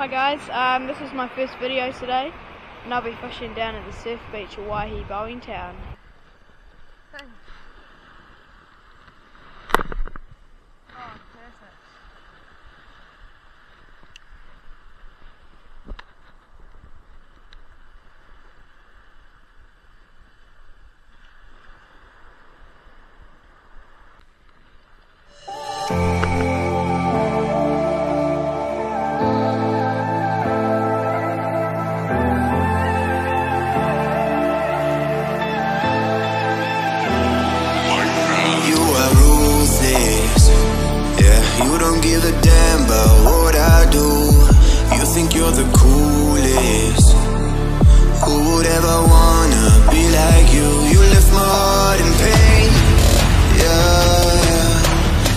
Hi guys, um, this is my first video today and I'll be fishing down at the surf beach at Waihi Bowentown. You don't give a damn about what I do. You think you're the coolest. Who would ever wanna be like you? You left my heart in pain. Yeah.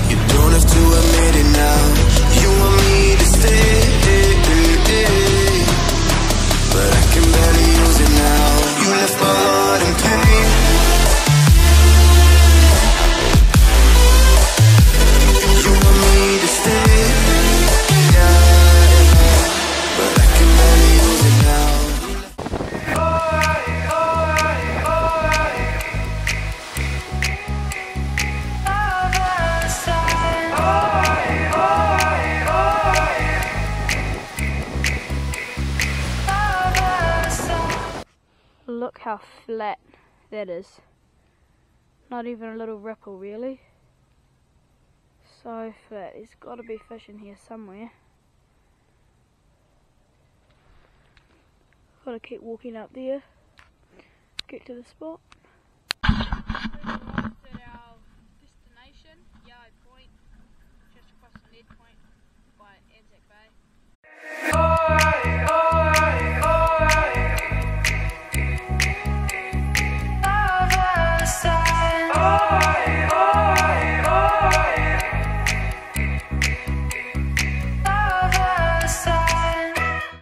You don't have to admit it now. You want me to stay. But I can barely use it now. You left my Look how flat that is. Not even a little ripple really. So flat. There's got to be fish in here somewhere. Gotta keep walking up there. Get to the spot. oh, oh.